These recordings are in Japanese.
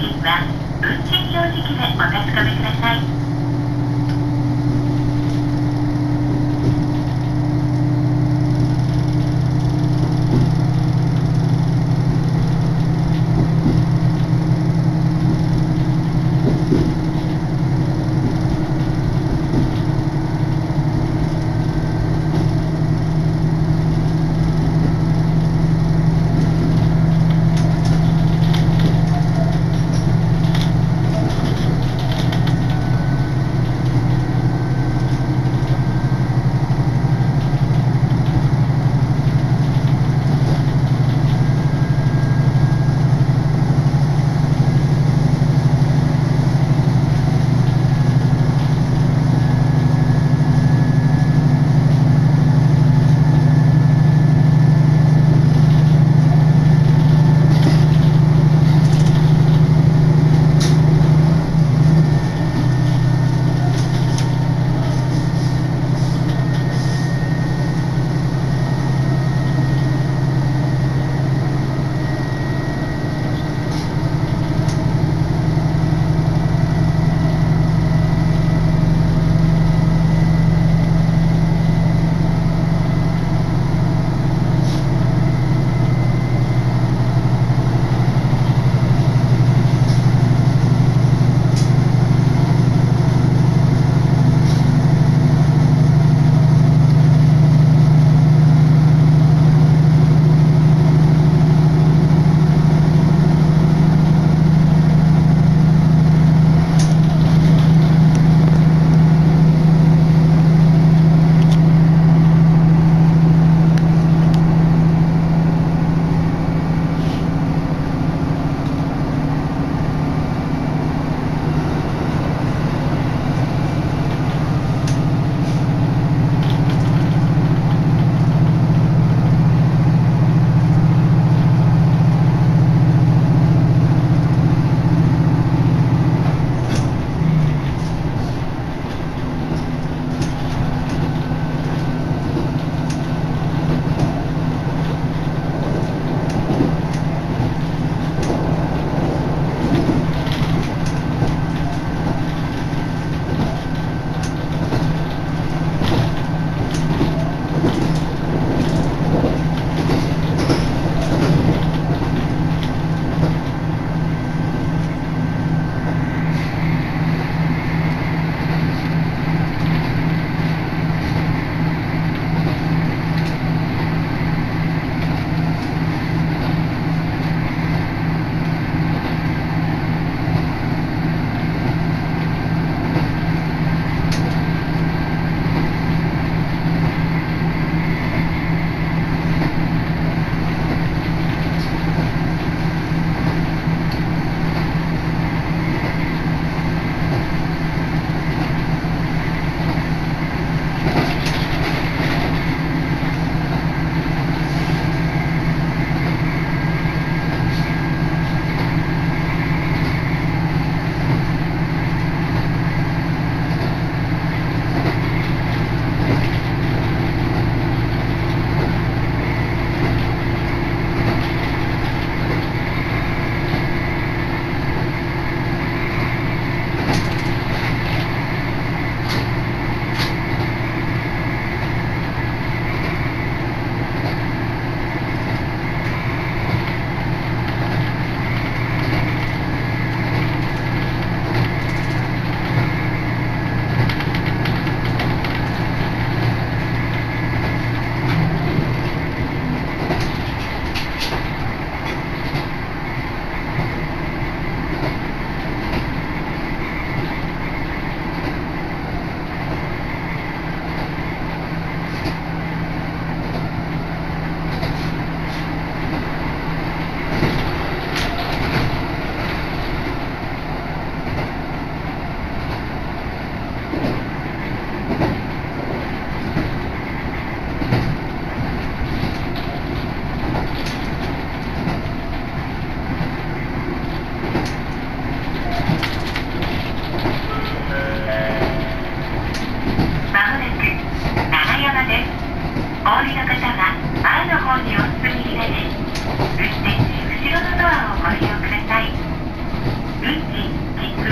は長山です運賃は運賃表示器でお確かめください。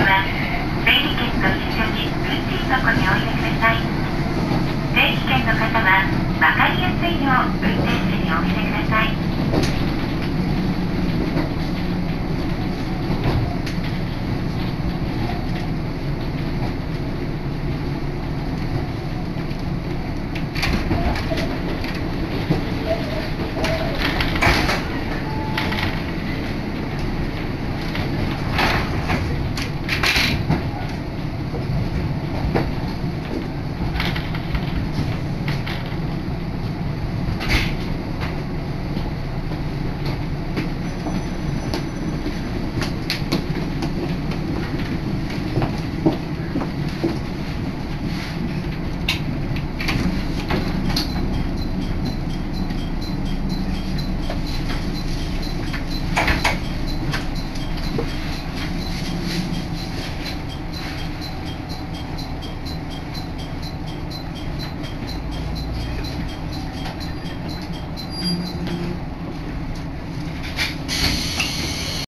は整理券と一緒に運賃箱にお入れください整理券の方は分かりやすいよう運転手にお見せください。